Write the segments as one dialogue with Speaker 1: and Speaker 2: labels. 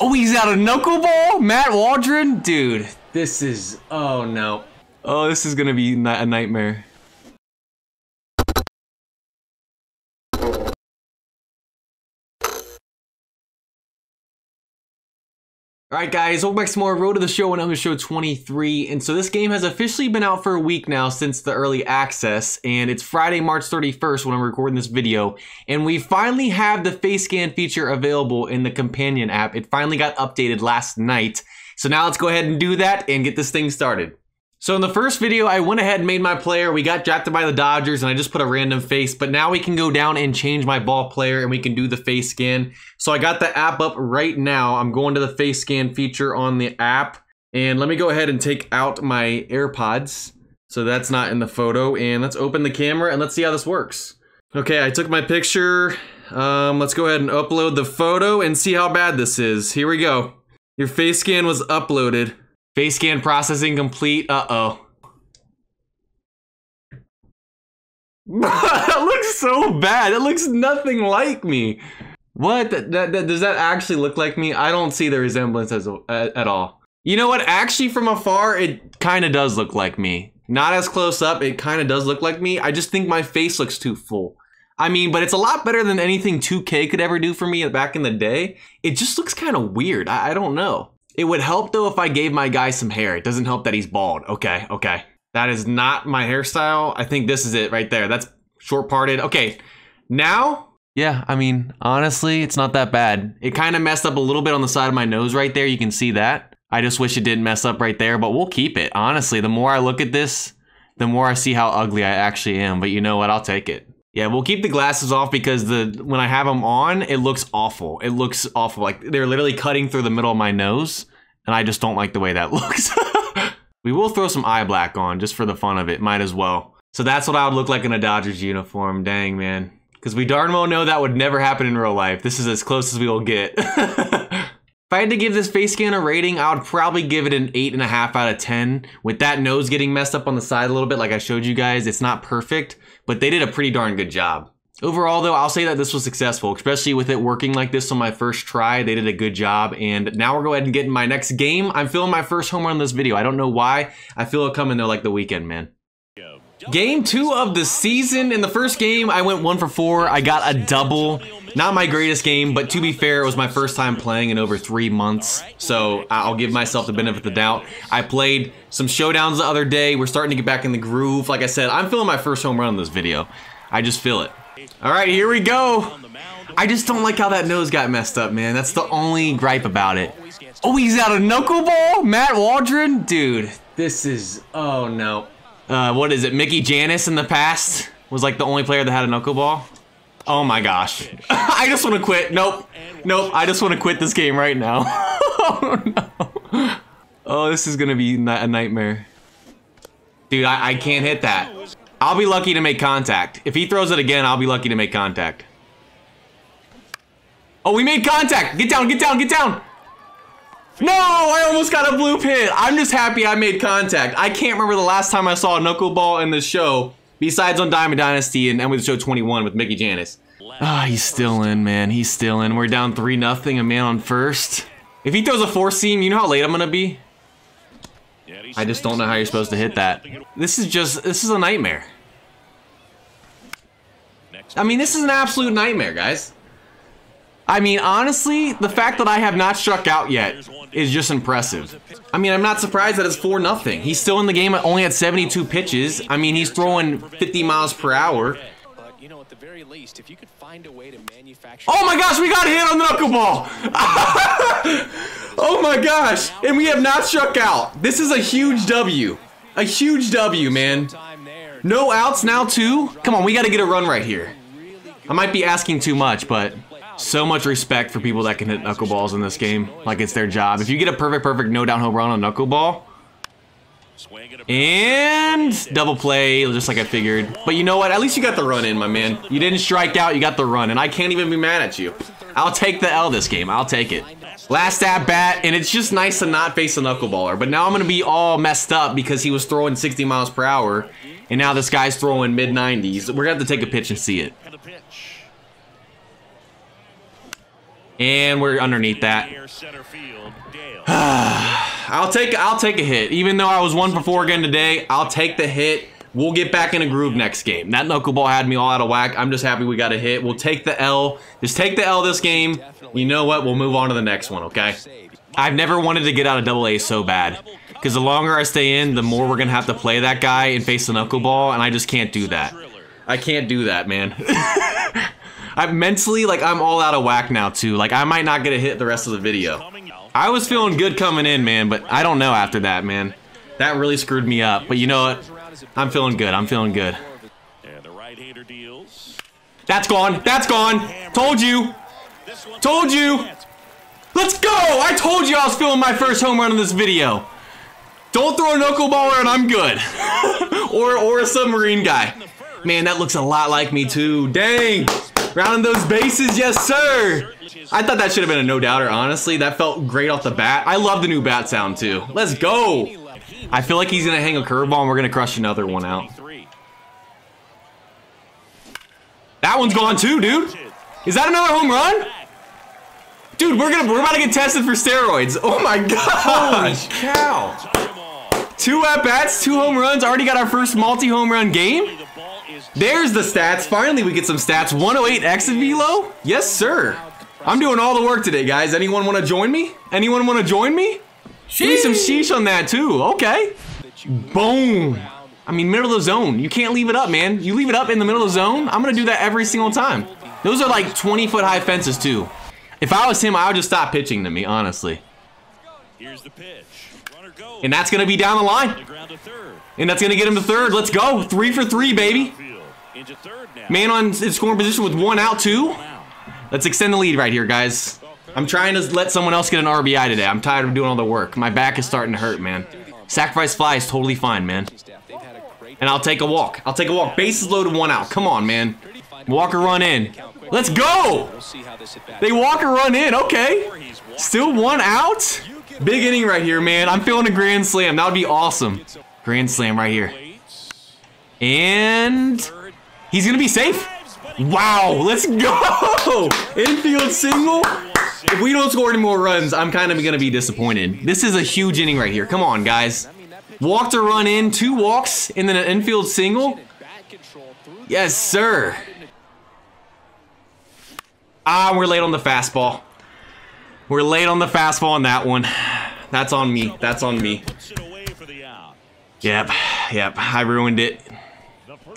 Speaker 1: Oh, he's out of knuckleball? Matt Waldron? Dude, this is, oh no. Oh, this is gonna be a nightmare. Alright guys, welcome back to more Road to the Show and I'm Show 23. And so this game has officially been out for a week now since the early access. And it's Friday, March 31st when I'm recording this video. And we finally have the face scan feature available in the companion app. It finally got updated last night. So now let's go ahead and do that and get this thing started. So in the first video, I went ahead and made my player. We got drafted by the Dodgers and I just put a random face, but now we can go down and change my ball player and we can do the face scan. So I got the app up right now. I'm going to the face scan feature on the app and let me go ahead and take out my AirPods. So that's not in the photo and let's open the camera and let's see how this works. Okay, I took my picture. Um, let's go ahead and upload the photo and see how bad this is. Here we go. Your face scan was uploaded. Face scan processing complete. Uh-oh. that looks so bad. It looks nothing like me. What? That, that, that, does that actually look like me? I don't see the resemblance as, at, at all. You know what? Actually, from afar, it kind of does look like me. Not as close up, it kind of does look like me. I just think my face looks too full. I mean, but it's a lot better than anything 2K could ever do for me back in the day. It just looks kind of weird. I, I don't know. It would help though if I gave my guy some hair. It doesn't help that he's bald. Okay, okay. That is not my hairstyle. I think this is it right there. That's short parted. Okay, now, yeah, I mean, honestly, it's not that bad. It kind of messed up a little bit on the side of my nose right there. You can see that. I just wish it didn't mess up right there, but we'll keep it. Honestly, the more I look at this, the more I see how ugly I actually am. But you know what? I'll take it. Yeah, we'll keep the glasses off because the when I have them on, it looks awful. It looks awful. Like they're literally cutting through the middle of my nose, and I just don't like the way that looks. we will throw some eye black on just for the fun of it. Might as well. So that's what I would look like in a Dodgers uniform. Dang, man. Because we darn well know that would never happen in real life. This is as close as we will get. If I had to give this face scan a rating, I would probably give it an 8.5 out of 10. With that nose getting messed up on the side a little bit, like I showed you guys, it's not perfect, but they did a pretty darn good job. Overall, though, I'll say that this was successful, especially with it working like this on my first try. They did a good job, and now we're going to get in my next game. I'm feeling my first home run in this video. I don't know why. I feel it coming there like the weekend, man. Game two of the season. In the first game, I went one for four. I got a double. Not my greatest game, but to be fair, it was my first time playing in over three months. So I'll give myself the benefit of the doubt. I played some showdowns the other day. We're starting to get back in the groove. Like I said, I'm feeling my first home run in this video. I just feel it. All right, here we go. I just don't like how that nose got messed up, man. That's the only gripe about it. Oh, he's out of knuckleball? Matt Waldron? Dude, this is, oh no uh, what is it, Mickey Jannis in the past was like the only player that had a knuckleball. Oh my gosh. I just want to quit. Nope. Nope. I just want to quit this game right now. oh no. Oh, this is going to be a nightmare. Dude, I, I can't hit that. I'll be lucky to make contact. If he throws it again, I'll be lucky to make contact. Oh, we made contact. Get down, get down, get down. No, I almost got a blue pin. I'm just happy I made contact. I can't remember the last time I saw a knuckleball in the show, besides on Diamond Dynasty and with Show 21 with Mickey Jannis. Ah, oh, he's still in, man. He's still in. We're down 3 nothing. a man on first. If he throws a four seam, you know how late I'm gonna be? I just don't know how you're supposed to hit that. This is just, this is a nightmare. I mean, this is an absolute nightmare, guys. I mean, honestly, the fact that I have not struck out yet is just impressive. I mean, I'm not surprised that it's 4 nothing. He's still in the game only at 72 pitches. I mean, he's throwing 50 miles per hour. Oh my gosh, we got hit on the knuckleball! oh my gosh, and we have not struck out. This is a huge W. A huge W, man. No outs now, too? Come on, we got to get a run right here. I might be asking too much, but so much respect for people that can hit knuckleballs in this game. Like it's their job. If you get a perfect, perfect no down home run on knuckleball, and double play, just like I figured. But you know what? At least you got the run in, my man. You didn't strike out, you got the run, and I can't even be mad at you. I'll take the L this game. I'll take it. Last at bat, and it's just nice to not face a knuckleballer. But now I'm going to be all messed up because he was throwing 60 miles per hour, and now this guy's throwing mid-90s. We're going to have to take a pitch and see it. And we're underneath that.
Speaker 2: Near center field, Dale.
Speaker 1: I'll take I'll take a hit. Even though I was one for four again today, I'll take the hit. We'll get back in a groove next game. That knuckleball had me all out of whack. I'm just happy we got a hit. We'll take the L. Just take the L this game. You know what? We'll move on to the next one, okay? I've never wanted to get out of double A so bad. Because the longer I stay in, the more we're going to have to play that guy and face the knuckleball, and I just can't do that. I can't do that, man. I'm mentally, like, I'm all out of whack now, too. Like, I might not get a hit the rest of the video. I was feeling good coming in, man, but I don't know after that, man. That really screwed me up. But you know what? I'm feeling good. I'm feeling good. That's gone. That's gone. Told you. Told you. Let's go! I told you I was feeling my first home run in this video. Don't throw a knuckleballer and I'm good. or or a submarine guy. Man, that looks a lot like me too. Dang. Rounding those bases, yes sir. I thought that should have been a no doubter, honestly. That felt great off the bat. I love the new bat sound too. Let's go. I feel like he's gonna hang a curveball and we're gonna crush another one out. That one's gone too, dude. Is that another home run? Dude, we're gonna we're about to get tested for steroids. Oh my gosh.
Speaker 3: Holy Cow.
Speaker 2: Touch 'em all.
Speaker 1: Two at bats, two home runs, already got our first multi home run game.
Speaker 2: The ball is
Speaker 1: There's the stats. Finally, we get some stats. 108 exit velo. Yes, sir. I'm doing all the work today, guys. Anyone want to join me? Anyone want to join me? Give me some sheesh on that too. Okay. Boom. I mean, middle of the zone. You can't leave it up, man. You leave it up in the middle of the zone. I'm gonna do that every single time. Those are like 20 foot high fences too. If I was him, I would just stop pitching to me, honestly.
Speaker 2: here's the pitch.
Speaker 1: And that's gonna be down the line.
Speaker 2: the ground to third.
Speaker 1: And that's gonna get him to third. Let's go. Three for three, baby.
Speaker 2: Field into third now.
Speaker 1: Man on in scoring position with one out, two. Let's extend the lead right here, guys. I'm trying to let someone else get an RBI today. I'm tired of doing all the work. My back is starting to hurt, man. Sacrifice fly is totally fine, man. And I'll take a walk. I'll take a walk. Bases loaded, one out. Come on, man. Walker run in. Let's go! They walk a run in. Okay. Still one out? Big inning right here, man. I'm feeling a grand slam. That would be awesome. Grand slam right here. And he's gonna be safe. Wow, let's go! Infield single. If we don't score any more runs, I'm kind of gonna be disappointed. This is a huge inning right here. Come on, guys. Walk to run in, two walks, and then an infield single. Yes, sir. Ah, we're late on the fastball. We're late on the fastball on that one. That's on me. That's on me. Yep, yep. I ruined it.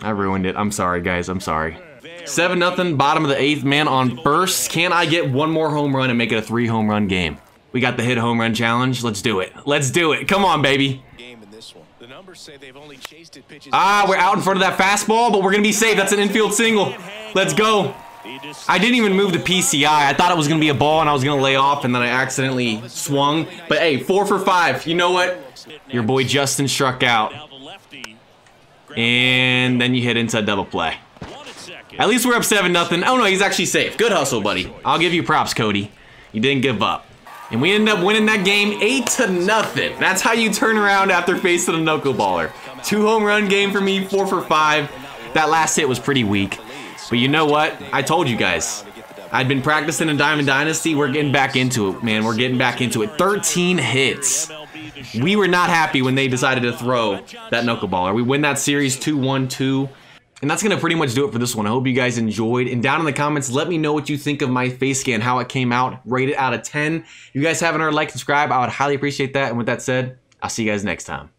Speaker 1: I ruined it. I'm sorry, guys. I'm sorry. Seven nothing. Bottom of the eighth. Man on first. Can I get one more home run and make it a three home run game? We got the hit home run challenge. Let's do it. Let's do it. Come on, baby. Ah, we're out in front of that fastball, but we're gonna be safe. That's an infield single. Let's go. I didn't even move the PCI. I thought it was gonna be a ball and I was gonna lay off, and then I accidentally swung. But hey, four for five. You know what? Your boy Justin struck out. And then you hit into a double play.
Speaker 2: At.
Speaker 1: At least we're up 7 nothing. Oh no, he's actually safe. Good hustle, buddy. I'll give you props, Cody. You didn't give up. And we ended up winning that game 8 to nothing. That's how you turn around after facing a knuckleballer. Two home run game for me, 4 for 5. That last hit was pretty weak. But you know what? I told you guys. I'd been practicing in Diamond Dynasty. We're getting back into it, man. We're getting back into it. 13 hits. We were not happy when they decided to throw that knuckleballer. We win that series 2-1-2. And that's going to pretty much do it for this one. I hope you guys enjoyed. And down in the comments, let me know what you think of my face scan, how it came out. Rate it out of 10. If you guys haven't already liked, subscribe, I would highly appreciate that. And with that said, I'll see you guys next time.